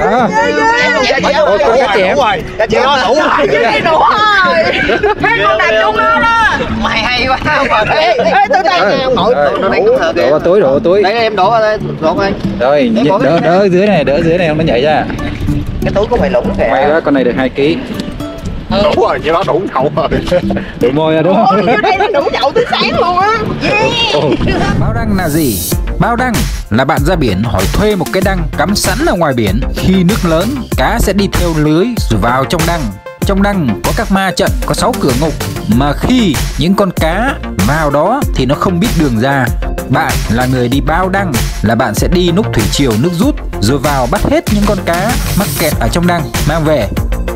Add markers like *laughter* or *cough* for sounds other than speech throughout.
Đó. Con cá chẽm. Cá chém nó đủ rồi. Cái đủ rồi Mấy con đặt chung lên đó Mày hay quá. Ê, ê, từ đây nè, nội. Đổ túi, đổ túi. Đây em đổ vào đây, đổ đây. Rồi, đỡ, đỡ dưới này, đỡ dưới này không nó nhảy ra. Cái túi của mày lủng kìa. May quá, con này được 2 kg. đủ rồi vậy đó đủ nhậu rồi Đủ môi rồi đúng không? Đây nó đủ nhậu tới sáng luôn á Bao đăng là gì? Bao đăng là bạn ra biển hỏi thuê một cái đăng cắm sẵn ở ngoài biển. Khi nước lớn, cá sẽ đi theo lưới rồi vào trong đăng. Trong đăng có các ma trận, có 6 cửa ngục. Mà khi những con cá vào đó thì nó không biết đường ra. Bạn là người đi bao đăng là bạn sẽ đi lúc thủy triều nước rút rồi vào bắt hết những con cá mắc kẹt ở trong đăng mang về.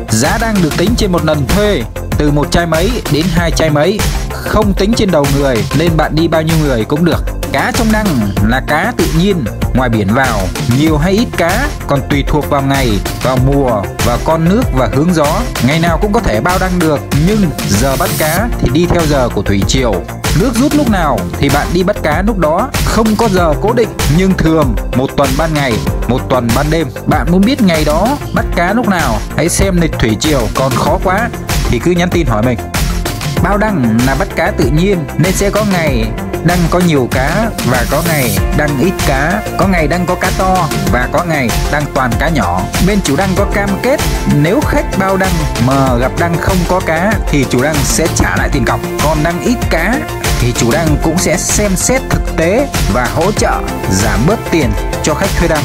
Giá đăng được tính trên một lần thuê từ một chai mấy đến hai chai mấy không tính trên đầu người nên bạn đi bao nhiêu người cũng được cá trong đăng là cá tự nhiên. Ngoài biển vào, nhiều hay ít cá còn tùy thuộc vào ngày, vào mùa và con nước và hướng gió. Ngày nào cũng có thể bao đăng được, nhưng giờ bắt cá thì đi theo giờ của thủy triều. Nước rút lúc nào thì bạn đi bắt cá lúc đó. Không có giờ cố định, nhưng thường một tuần ban ngày, một tuần ban đêm. Bạn muốn biết ngày đó bắt cá lúc nào, hãy xem lịch thủy triều còn khó quá thì cứ nhắn tin hỏi mình. Bao đăng là bắt cá tự nhiên, nên sẽ có ngày đang có nhiều cá và có ngày đang ít cá, có ngày đang có cá to và có ngày đang toàn cá nhỏ. Bên chủ đăng có cam kết nếu khách bao đăng mà gặp đăng không có cá thì chủ đăng sẽ trả lại tiền cọc. Còn đăng ít cá thì chủ đăng cũng sẽ xem xét thực tế và hỗ trợ giảm bớt tiền cho khách thuê đăng.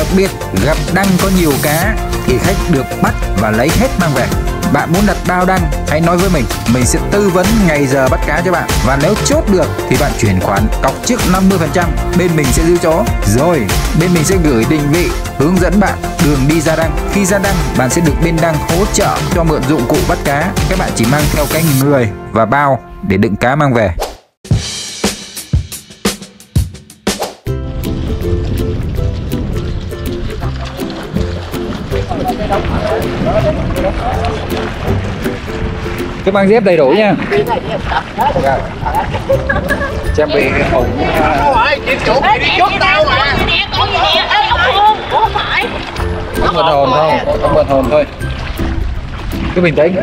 Đặc biệt gặp đăng có nhiều cá thì khách được bắt và lấy hết mang về. Bạn muốn đặt bao đăng hãy nói với mình, mình sẽ tư vấn ngày giờ bắt cá cho bạn và nếu chốt được thì bạn chuyển khoản cọc trước 50%, bên mình sẽ giữ chỗ. Rồi, bên mình sẽ gửi định vị, hướng dẫn bạn đường đi ra đăng. Khi ra đăng, bạn sẽ được bên đăng hỗ trợ cho mượn dụng cụ bắt cá. Các bạn chỉ mang theo cái người và bao để đựng cá mang về. cái mang dép đầy đủ nha. Dạ. Trang bị ủng không bình hồn không không bình hồn thôi. Cứ bình tĩnh.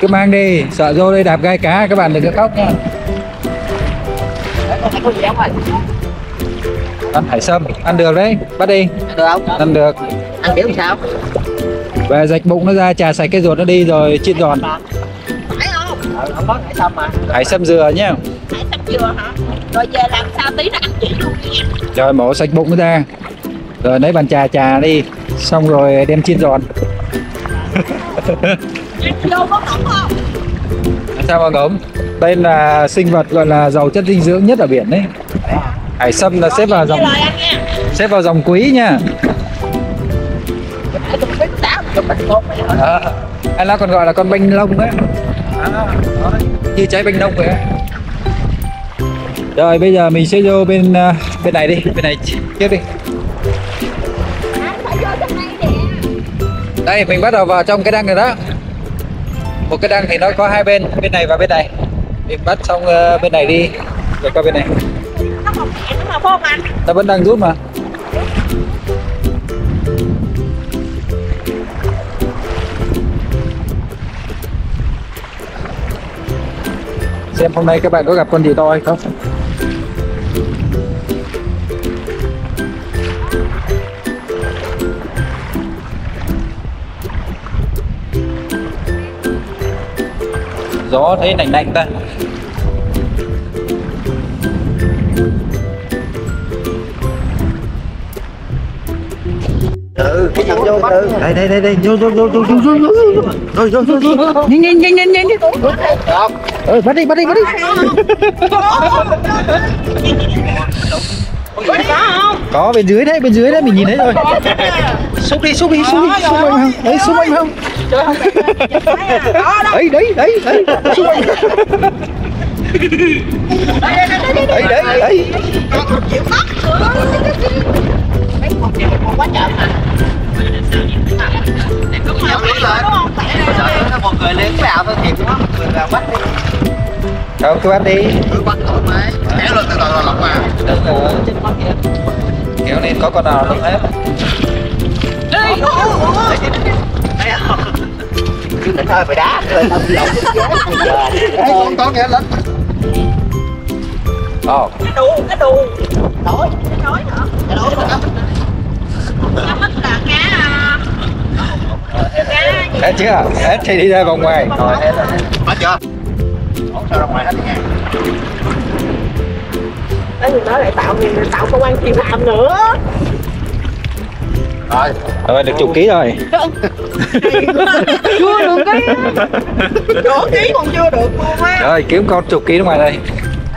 Cứ mang đi sợ vô đây đạp gai cá các bạn đừng có khóc nha. Có gì không anh? Ăn hải sâm, ăn được đấy, bắt đi, Được không? ăn được. Ăn kiểu sao? Về rạch bụng nó ra, trà sạch cái ruột nó đi rồi chiên giòn. Phải không Ờ, không có hải sâm mà. Hải sâm dừa nhá. Phải tập dừa hả Rồi về làm sao tí nó ăn chỉ luôn nha Rồi mổ sạch bụng nó ra. Rồi lấy bàn trà trà đi, xong rồi đem chiên giòn. Vô có không Sao mà ngấm? Đây là sinh vật gọi là giàu chất dinh dưỡng nhất ở biển đấy. Hải sâm là xếp vào dòng xếp vào dòng quý nha. À, anh nó còn gọi là con banh lông đấy. À, như trái banh lông vậy. Rồi bây giờ mình sẽ vô bên à, bên này đi, bên này tiếp đi. Đây mình bắt đầu vào trong cái đăng rồi đó. Một cái đăng thì nó có hai bên, bên này và bên này. Mình bắt xong ờ, bên này đi, rồi qua bên này. Nó hẹn nữa mà không anh Nó vẫn đang rút mà. Xem hôm nay các bạn có gặp con gì to hay không? gió thấy lạnh lạnh ta. Từ cái thằng vô từ đây đây đây đây vô vô vô vô vô vô vô rồi vô vô vô. Nhanh nhanh nhanh nhanh nhanh ừ bắt đi bắt đi bắt đi. *laughs* Có bên dưới đấy bên dưới đấy mình nhìn thấy rồi. Xúc đi xúc đi xúc đi. Xúc anh không? Đấy xúc anh không? Đấy đấy đấy đấy xúc anh đấy đấy đấy một người lên vào thôi thiệt quá một người vào bắt đi. Không cứ bắt đi cứ bắt mái kéo lên từ từ là lọc rồi kéo lên có con nào luôn hết đi không cứ định thôi mày đá lên tao lộn Ê, con con nghe lên Ồ, cái đu cái đu nói cái nói hả cái đói hả? cá mất là cá cá hết chưa? Hết thì đi ra vòng ngoài rồi hết rồi hết chưa Ủa sao ra ngoài hết nha Đấy, người nói lại tạo tạo công an chuyện làm nữa rồi Rồi, được chục ký rồi. Chưa được cái nửa ký còn chưa được luôn á. Rồi, kiếm con chục ký ngoài đây.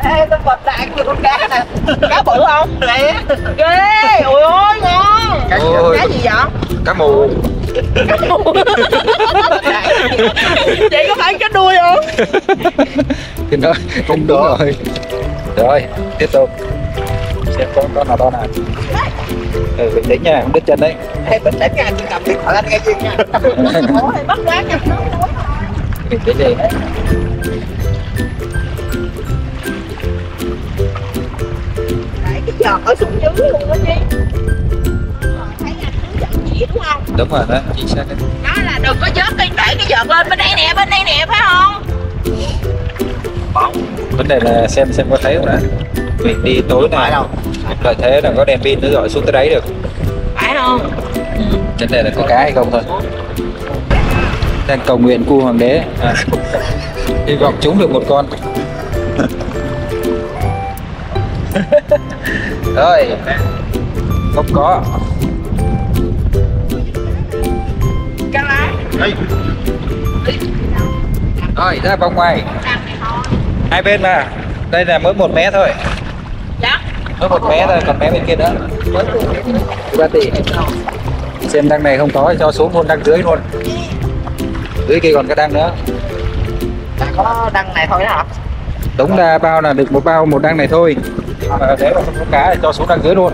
Ê tôi bật đại con cá nè. Cá bự không? Đấy ghê ôi ôi ngon. Ôi. cá gì vậy? Cá mù. Vậy có phải cá đuôi không? Thì nó không đúng rồi. Rồi, tiếp tục Xem con con nào to nào. Ừ, bình tĩnh nha, không đứt chân đấy. Ê, bình tĩnh nha, tôi cầm điện thoại lên nghe duyên nha. Bắt quá nó Bình tĩnh đi. Cái giọt ở xuống dưới luôn đó chứ thấy anh hướng dẫn chỉ đúng không? Đúng rồi đó, chính xác đấy. Nói là đừng có vớt cái để cái giọt lên bên đây nè bên đây nè phải không? Vấn đề là xem xem có thấy không đã Mình đi tối phải này đâu Lợi thế là có đèn pin nó dọi xuống tới đáy được. Phải không Vấn đề là có cá hay không thôi. Đang cầu nguyện cu hoàng đế. À. Hy vọng trúng được một con. *laughs* Rồi Không có. Cá lá. Đây. Rồi ra vòng ngoài. Hai bên mà. Đây là mới một mé thôi Mới một mé thôi, còn mé bên kia nữa. Ba tỷ. Xem đăng này không có thì cho xuống luôn đăng dưới luôn. Dưới kia còn cái đăng nữa. Đã có đăng này thôi hả? Đúng ra bao là được một bao một đăng này thôi. Mà nếu mà không có cá thì cho xuống đăng dưới luôn.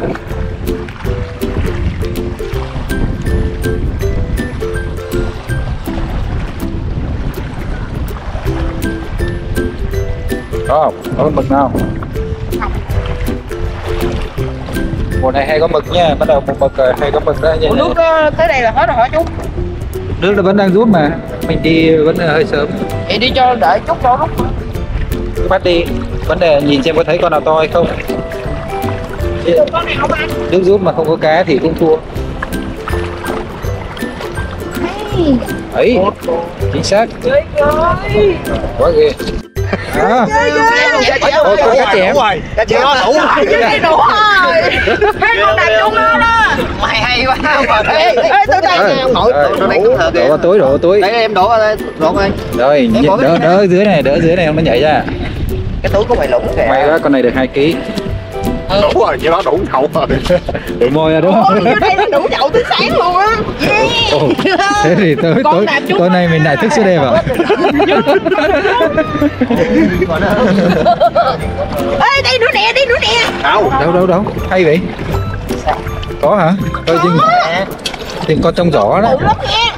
Có không? Có mực nào? Mùa này hay có mực nha, bắt đầu mùa mực rồi hay có mực đó nha. Nước ờ, tới đây là hết rồi hả chú Nước nó vẫn đang rút mà, mình đi vẫn là hơi sớm. vậy đi cho đợi chút cho lúc Cứ bắt đi, vấn đề nhìn xem có thấy con nào to hay không. Nước rút mà không có cá thì cũng thua. Ấy, chính xác, quá ghê. À, ôi, con cá chém. Cá chém nó đủ rồi cái đủ rồi hai con đặt chung nó đó Mày hay quá mà thế ê tôi đây Ơi, Không nổi, ơi, nó đánh kìa. Đổ vào túi, đổ túi. Để em đổ vào đây, đổ vào đây Rồi, đỡ, cái dưới này, đỡ dưới này không nó nhảy ra. Cái túi của mày lủng kìa May quá, con này được 2 đủ rồi vậy đó đủ khẩu rồi Đủ môi rồi đúng không? đây nó đủ nhậu tới sáng luôn á Ồ, thế thì tối tối đạp tối nay mình lại thức suốt đêm à? ê đây nữa nè đây nữa nè đâu Đâu đâu đâu, hay vậy? Có hả? Coi chừng chừng con trong giỏ đó. bự lắm nha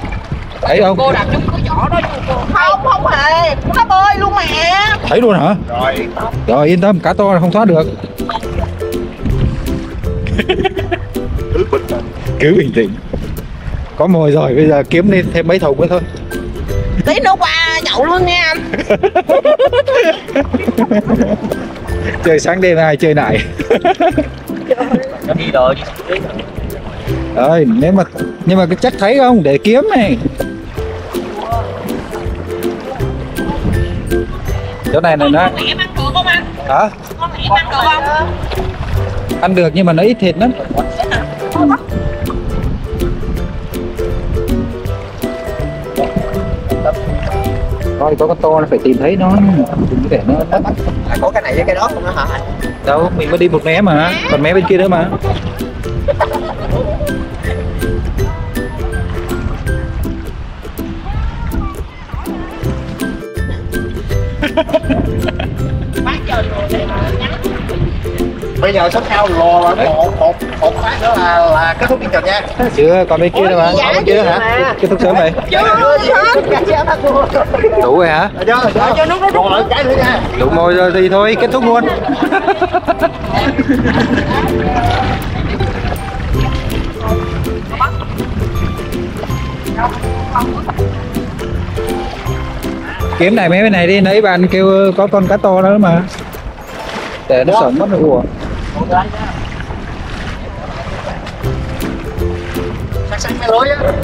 Thấy không? cô đặt chung cái vỏ đó cô không không hề nó bơi luôn mà Thấy luôn hả? rồi Rồi yên tâm, cá to là không thoát được. Cứ bình tĩnh Cứ bình tĩnh. Có mồi rồi, bây giờ kiếm lên thêm mấy thùng nữa thôi. tí nữa qua nhậu luôn nha anh *laughs* Chơi sáng đêm ai chơi lại. Đi đồ đi Rồi, nếu mà nhưng mà cái chắc thấy không để kiếm này. Chỗ này này nó con mẹ ăn được không anh hả? con mẹ ăn được không Ăn được nhưng mà nó ít thịt lắm. Thôi có con to nó phải tìm thấy nó. Đừng để nó À, có cái này với cái đó không đó hả đâu mình mới đi một mé mà. Còn mé bên kia nữa mà bây giờ sắp theo lò là một một một phát nữa là là kết thúc chương trình nha chưa còn bên kia nữa mà Dạ, bên kia hả? kết thúc sớm vậy đủ rồi hả Được chưa? Cho nó còn lại cái nữa nha đủ mồi rồi thì thôi kết thúc luôn kiếm này mấy bên này đi nãy bạn kêu có con cá to đó mà để nó sống mất nó ủa cái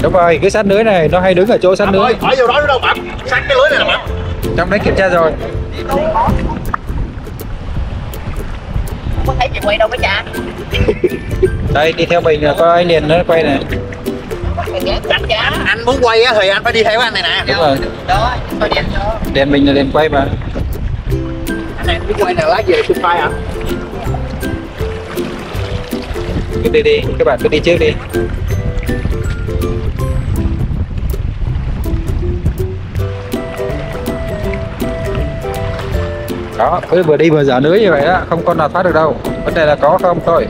đúng rồi cứ sát lưới này nó hay đứng ở chỗ sát lưới. ở vô đó đâu bạn sát cái lưới này là bạn trong đấy kiểm tra rồi. Không có thấy chị quay đâu cái cha đây đi theo mình là có anh liền nó quay này. Anh, anh, anh muốn quay á thì anh phải đi theo anh này nè. Đúng rồi. Đó, tôi đèn cho đèn mình là đèn quay mà. Anh này muốn quay này lá về xung phai hả cứ đi đi các bạn cứ đi trước đi. Đó cứ vừa đi vừa dở lưới như vậy đó không con nào thoát được đâu. Vấn đề là có không thôi.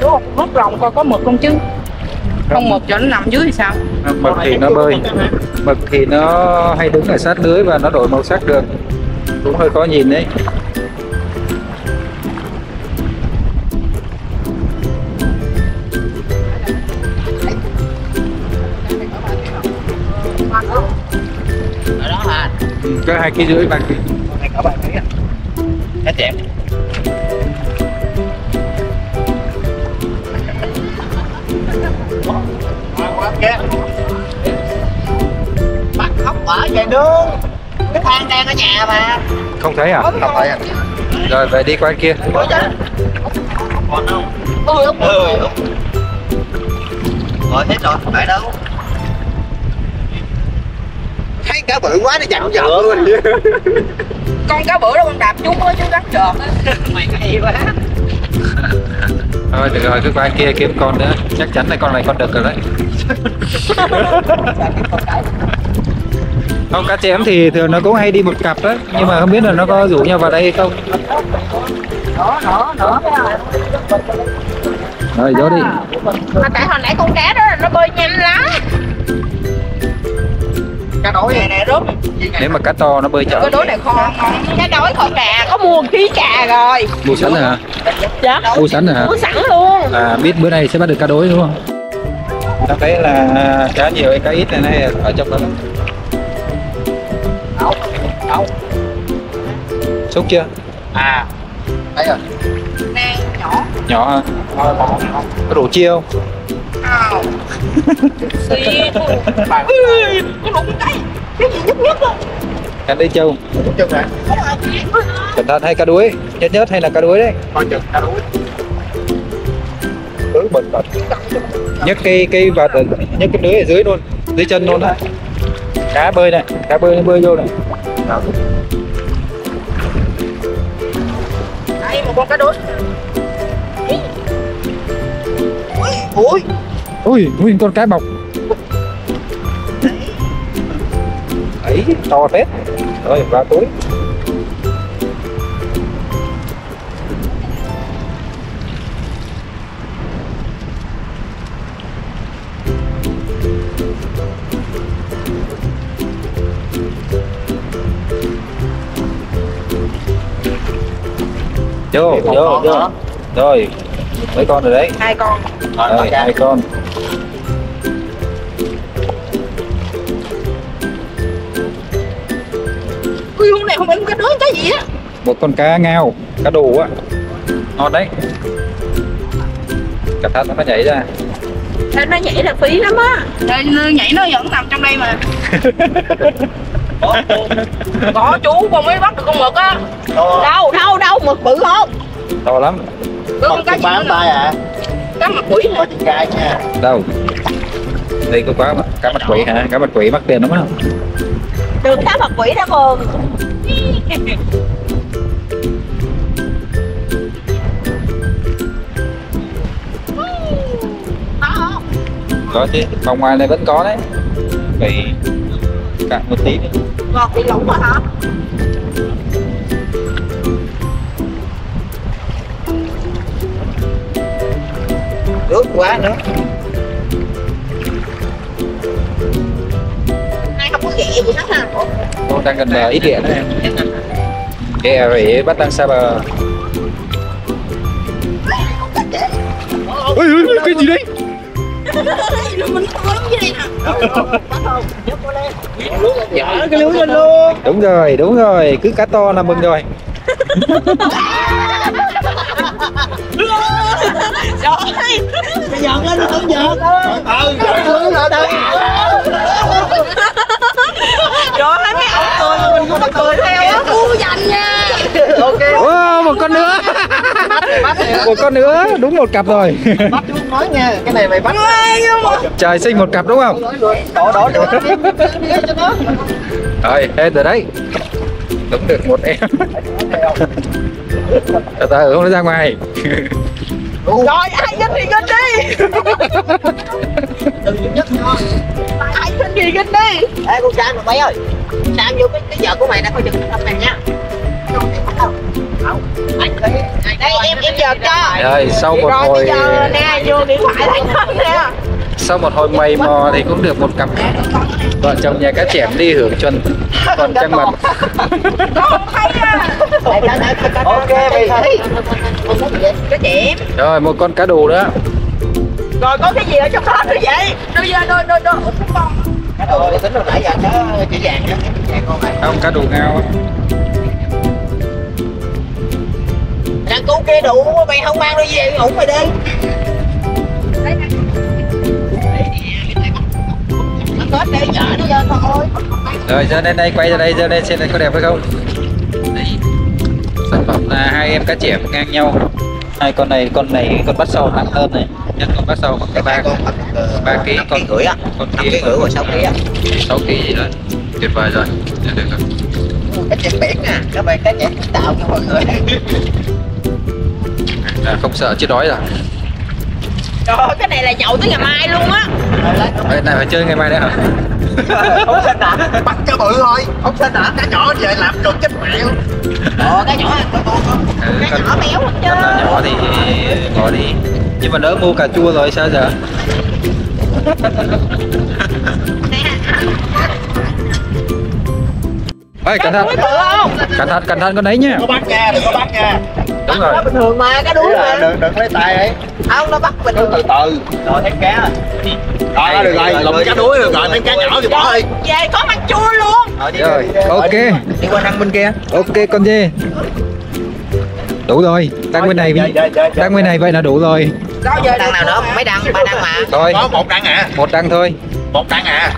Nước nước rồng coi có mực không chứ? Không mực cho nó nằm dưới thì sao? Mực thì nó bơi. mực thì nó hay đứng ở sát lưới và nó đổi màu sắc được. Cũng hơi khó nhìn đấy ừ, có hai ký rưỡi ba ký này cả bạn thấy à hết quá ghét bắt khóc ở về nương cái thang đang ở nhà mà không thấy à không phải à rồi về đi qua kia còn đâu ôi ốc ơi rồi hết rồi phải đâu cá bự quá nó dặn dặn luôn. *laughs* Con cá bữa đó con đạp chúng á chứ rắn trợt á. *laughs* Mày hay quá. *laughs* Thôi được rồi cứ qua kia kiếm con nữa. Chắc chắn là con này con đực rồi đấy. Không cá chém thì thường nó cũng hay đi một cặp đó. Nhưng mà không biết là nó có rủ nhau vào đây hay không. Nữa, nữa, nữa rồi vô đi. Mà tại hồi nãy con cá đó nó bơi nhanh lắm cá đối Nè nè rút nếu mà cá to nó bơi chở Cái đối này kho. Cá đói kho cà, có mua ký cà rồi. Mua sẵn rồi hả? Dạ. Mua sẵn rồi hả? Mua sẵn luôn. À biết bữa nay sẽ bắt được cá đối đúng không? Ta thấy là cá nhiều hay cá ít này này ở trong đó. Đâu? Đâu? Xúc chưa? À. Thấy rồi. Nè, nhỏ. Nhỏ hả? Có đủ chia không sì, Xì Ui, đụng cái Cái gì nhức nhất không cá đi chung. Chung hả? nè cẩn thận hay cá đuối nhất nhất hay là cá đuối đấy coi chừng cá đuối. cứ bật bật nhấc cái cái vạt nhấc cái lưới ở dưới luôn dưới chân luôn đấy cá bơi này cá bơi nó bơi vô này Đây, một con cá đuối. ui ui nguyên con cá bọc. Ấy to phết rồi vào túi. Vô vô vô? Rồi mấy con rồi đấy? Hai con. Rồi hai con. Ui, hôm này không phải con cá đối cái gì á? Một con cá ngao cá đủ á. Ngon đấy. Cẩn thận nó nhảy ra. Thế nó nhảy là phí lắm á. Đây, nhảy nó vẫn nằm trong đây mà. *laughs* Có chú, con mới bắt được con mực á. Đâu, đâu, đâu, mực bự không? To lắm con cá nữa tay à. Cá mặt quỷ hả? Có gai nha. Đâu? Đây có quá cá mặt quỷ hả? Cá mặt quỷ mắc tiền lắm á Được cá mặt quỷ đó Đó có chứ phòng ngoài này vẫn có đấy. Phải cạn một tí ngọt bị lủng rồi hả nước quá nữa Nay không có ghẹ gì hết ha. Ô, đang gần bờ ít điện đấy em Ghẹ phải bắt đang xa bờ Ôi, ôi, cái gì đấy? Mình có lắm vậy nè. dở cái lưới lên luôn Đúng rồi, đúng rồi, cứ cá to là mừng rồi *laughs* Trời ơi. bây giờ lên không giờ ừ lưới lên đây Trời ơi mấy ông cười mà mình cũng phải cười theo á. Cú dành nha. ok Wow, một con nữa Một con nữa, đúng một cặp rồi bắt chú nói nha cái này mày bắt. Trời sinh một cặp đúng không? đổ cho nó Rồi, hết rồi đấy Đúng được một em Từ từ không nó ra ngoài Rồi ai xin thì ginh đi. đừng nhất cho Ai xin thì ginh đi. ê con trai mà bay ơi sang vô cái cái vợ của mày đã coi chừng thăm này nha không anh Đây em em giờ cho. Rồi, sau một Rồi hồi bây giờ nè vô điện thoại hết nè. Sau một hồi mày mò thì cũng được một cặp Vợ chồng nhà cá chẻm đi hưởng chuẩn. *laughs* Còn trăng mật Con thấy à. ok mày thấy Cái chị Rồi, một con cá đù nữa Rồi có cái gì ở trong đó nữa vậy? Đâu giờ đâu đâu đâu Ủa, con cái đồ tính hồi nãy giờ nó chỉ vàng đó vàng con này Không, cá đù ngao đang cứu kia đủ mày không mang đi về ủng mày đi kết đi vợ nó lên thôi. Rồi, giờ lên đây, quay ra đây, giờ đây xem này có đẹp hay không. Đấy. Sản phẩm là hai em cá chẻm ngang nhau. Hai con này, con này, con bắt sâu nặng hơn này. Nhân con bắt sâu bằng cái ba con ba ký con rưỡi á. con kia ký rưỡi rồi sáu ký á. 6 ký gì đó. Tuyệt vời rồi. Được, được, được. cái chèn biển nè. Các bạn cái chèn tạo cho mọi người. À, không sợ chết đói rồi Trời ơi, cái này là nhậu tới ngày mai luôn á. Đấy, này phải chơi ngày mai nữa hả? Không xin hả bắt cá bự thôi. Không xin hả cá nhỏ về làm trò chết mẹ luôn ờ cái nhỏ con con ừ, con, nhỏ béo lắm chứ nào nhỏ thì bỏ đi. Nhưng mà đỡ mua cà chua rồi sao giờ? Ê, cẩn thận. Cẩn thận cẩn thận con đấy nha. Có bắt nha đừng có bắt nha đúng rồi nó bình thường mà cái đuối mà. đừng đừng lấy tay ấy. Không nó bắt bình từ thường. từ rồi thấy cá. Rồi được rồi lùm cá đuối được rồi mấy cá nhỏ thì bỏ đi. Về có mặt chua luôn. Rồi đi. Rồi đi, đi, ok. đi. Qua năng bên kia. Ok con dê. Đủ rồi đang bên này đang bên này vậy là đủ rồi. Đăng nào nữa? Mấy đăng ba đăng mà. Thôi. Có một đăng à? Một đăng thôi. Một đăng à?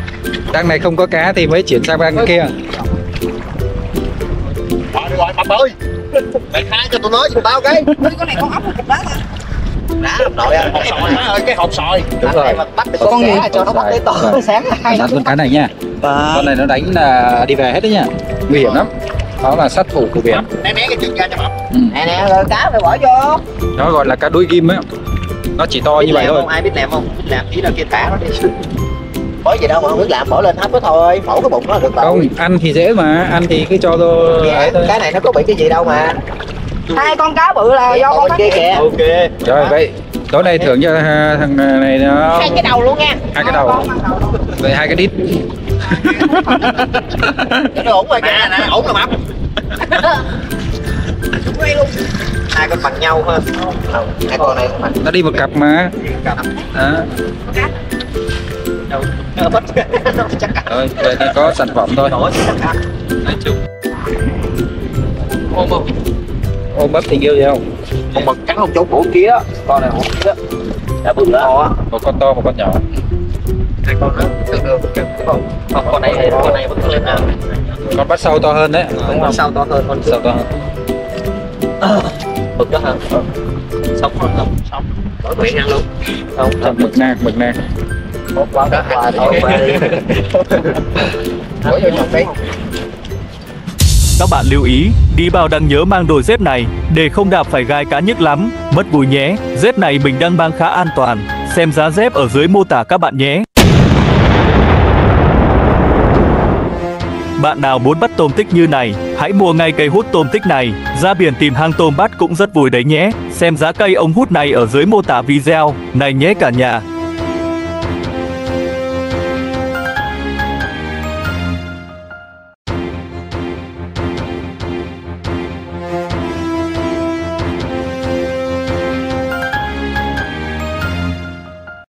Đăng này không có cá thì mới chuyển sang đăng kia. Rồi được rồi bà ơi mày khai cho tôi nói giùm tao cái. Con này con ốc một cục đó hả? đã đồng đội á hột sòi. Má ơi cái hột sòi. Đúng rồi. mà bắt được con gì? cho nó bắt tới to sáng hai đánh con cá này nha. Con này nó đánh là đi về hết đấy nha. Nguy hiểm lắm. Nó là sát thủ của biển. Né né cái chân ra cho mập nè nè rồi cá phải bỏ vô. Nó gọi là cá đuôi ghim á nó chỉ to như vậy thôi. không? Ai biết làm không? Biết làm chỉ là kia thả nó đi có gì đâu mà không biết làm bỏ lên hấp nó thôi phổ cái bụng nó được rồi. Không ăn thì dễ mà ăn thì cứ cho vô Dạ, ấy thôi. cái này nó có bị cái gì đâu mà. Hai con cá bự là do con kia kìa. Ok. Rồi vậy tối nay thưởng cho thằng này nó Hai cái đầu luôn nha. Hai cái đầu. vậy hai cái đít. *laughs* Nó ổn rồi nè nè ổn rồi mập Quay luôn. Hai con bằng nhau ha. Không hai con này bằng nó đi một cặp mà. Cặp đó mất nó chắc rồi vậy thì có sản phẩm thôi. Chắc nói chung. Ôm ôm ôm ấp tình yêu gì không? Con mực cắn một chỗ cổ kia đó. Con này một kia đó. Đã bự á một con to một con nhỏ. Hai con đó không không con. Này con này vẫn lên nè con bắt sâu to hơn đấy. Đúng không sau to hơn con sâu to hơn. Mực đó hả? Sống hơn không? Sống. Đổi miệng ăn luôn không mực nạc mực nạc một quả một quả thôi qua vô trong Các bạn lưu ý, đi bao đang nhớ mang đôi dép này để không đạp phải gai cá nhức lắm, mất vui nhé. Dép này mình đang mang khá an toàn. Xem giá dép ở dưới mô tả các bạn nhé. Bạn nào muốn bắt tôm tích như này, hãy mua ngay cây hút tôm tích này. Ra biển tìm hang tôm bắt cũng rất vui đấy nhé. Xem giá cây ống hút này ở dưới mô tả video. Này nhé cả nhà,